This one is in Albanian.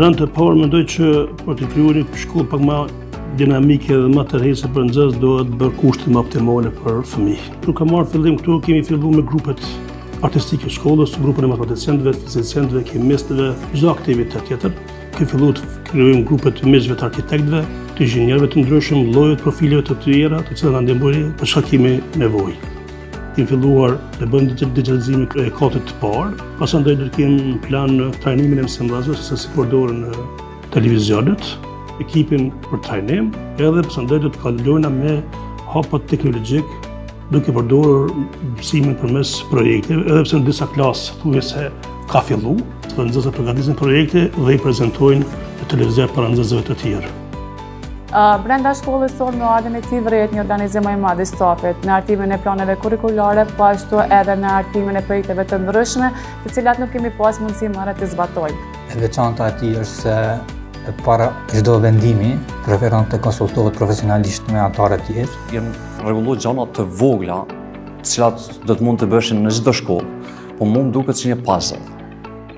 Rend të parë, mendoj që për të kriju një shkollë pak ma dinamike dhe ma tërheqëse për nxënës, duhet bërë kushtet ma optimale për fëmijë. Kur ka marrë fillim këtu, kemi fillu me grupet artistike të shkollës, grupin e matematicientëve, fizicientëve, kimistëve, çdo aktivitet tjetër. Kem fillu të krijojmë grupet e miqve të arkitektëve, të inxhinierëve të ndryshëm, llojit, profileve të të tjera, të cilat na ndihmojnë, për çka kemi nevojë. Kemi filluar të bëjmë digjitalizimin e katit të parë, pasandaj do kemi në plan trajnimin e mësimdhënësve, se si përdoren televizionet, ekipin për trajnim, edhe pasandaj do të kalojmë me hapat teknologjik, duke përdorur mësimin përmes projekteve, edhe pse në disa klasë veçse ka fillu, që nxënësit të përgatisin projekte dhe i prezentojnë në televizor para nxënësve të tjerë. Brenda shkollës tonë me ardhjen e tij vërehet një organizim ma i madh i stafit, në hartimin e planeve kurrikulare, po ashtu edhe në hartimin e projekteve të ndryshme, të cilat nuk kemi pas mundësi ma herët të zbatojmë. E veçanta e tij është se para çdo vendimi, preferon të konsultohet profesionalisht me anëtarët e tjerë. Janë rregullu gjana të vogla, të cilat do të mund të bëheshin në çdo shkollë, po mu m'duket si një puzzle.